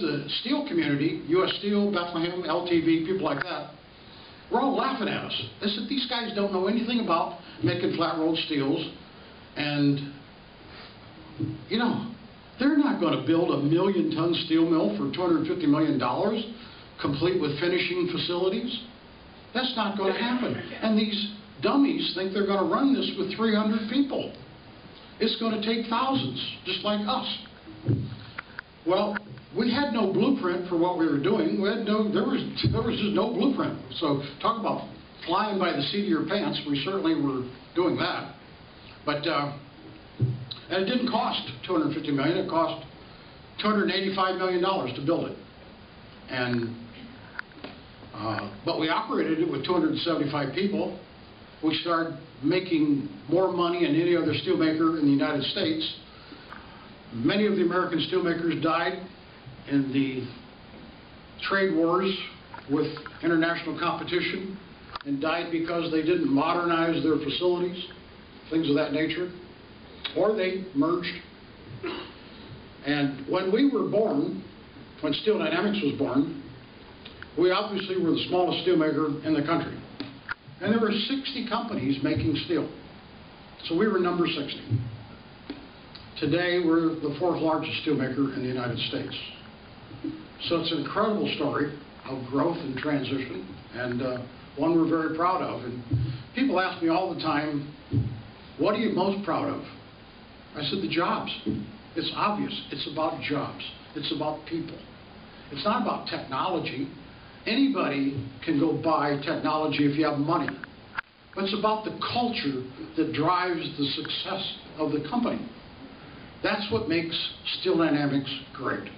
the steel community, U.S. Steel, Bethlehem, LTV, people like that, we're all laughing at us. They said, these guys don't know anything about making flat rolled steels, and, you know, they're not going to build a million ton steel mill for $250 million, complete with finishing facilities. That's not going to happen. And these dummies think they're going to run this with 300 people. It's going to take thousands, just like us. Well, we had no blueprint for what we were doing. We had no, there was, there was just no blueprint. So talk about flying by the seat of your pants. We certainly were doing that. But, uh, and it didn't cost 250 million. It cost 285 million dollars to build it. And, uh, but we operated it with 275 people. We started making more money than any other steelmaker in the United States. Many of the American steelmakers died in the trade wars with international competition and died because they didn't modernize their facilities, things of that nature, or they merged. And when we were born, when Steel Dynamics was born, we obviously were the smallest steelmaker in the country. And there were 60 companies making steel. So we were number 60. Today, we're the fourth largest steelmaker in the United States. So it's an incredible story of growth and transition, and uh, one we're very proud of. And people ask me all the time, what are you most proud of? I said, the jobs. It's obvious. It's about jobs. It's about people. It's not about technology. Anybody can go buy technology if you have money. But it's about the culture that drives the success of the company. That's what makes Steel Dynamics great.